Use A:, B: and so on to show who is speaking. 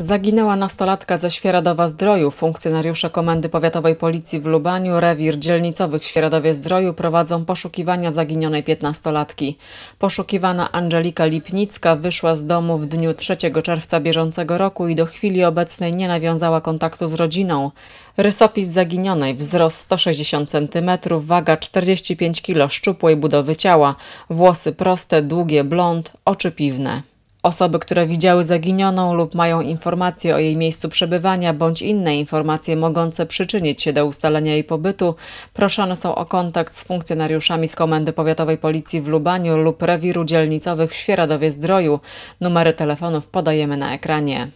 A: Zaginęła nastolatka ze Świeradowa Zdroju. Funkcjonariusze Komendy Powiatowej Policji w Lubaniu, rewir dzielnicowych w Świeradowie Zdroju prowadzą poszukiwania zaginionej piętnastolatki. Poszukiwana Angelika Lipnicka wyszła z domu w dniu 3 czerwca bieżącego roku i do chwili obecnej nie nawiązała kontaktu z rodziną. Rysopis zaginionej, wzrost 160 cm, waga 45 kg, szczupłej budowy ciała, włosy proste, długie, blond, oczy piwne. Osoby, które widziały zaginioną lub mają informacje o jej miejscu przebywania bądź inne informacje mogące przyczynić się do ustalenia jej pobytu, proszone są o kontakt z funkcjonariuszami z Komendy Powiatowej Policji w Lubaniu lub rewiru dzielnicowych w Świeradowie Zdroju. Numery telefonów podajemy na ekranie.